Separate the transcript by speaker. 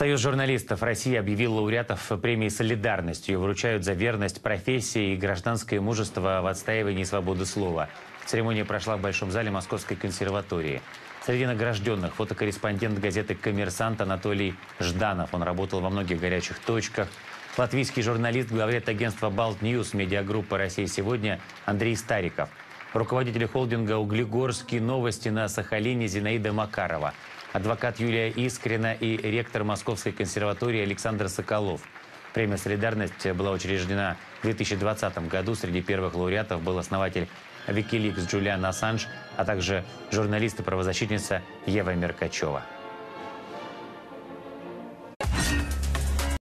Speaker 1: Союз журналистов России объявил лауреатов премии «Солидарность». Ее вручают за верность профессии и гражданское мужество в отстаивании свободы слова. Церемония прошла в Большом зале Московской консерватории. Среди награжденных фотокорреспондент газеты «Коммерсант» Анатолий Жданов. Он работал во многих горячих точках. Латвийский журналист, главред агентства «Baltnews», медиагруппа «Россия сегодня» Андрей Стариков. Руководитель холдинга «Углегорские новости» на Сахалине Зинаида Макарова – адвокат Юлия Искрина и ректор Московской консерватории Александр Соколов. Премия «Солидарность» была учреждена в 2020 году. Среди первых лауреатов был основатель Викиликс Джулиан Ассанж, а также журналист и правозащитница Ева Меркачева.